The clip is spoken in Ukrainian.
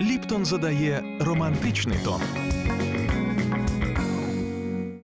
Ліптон задає романтичний тон.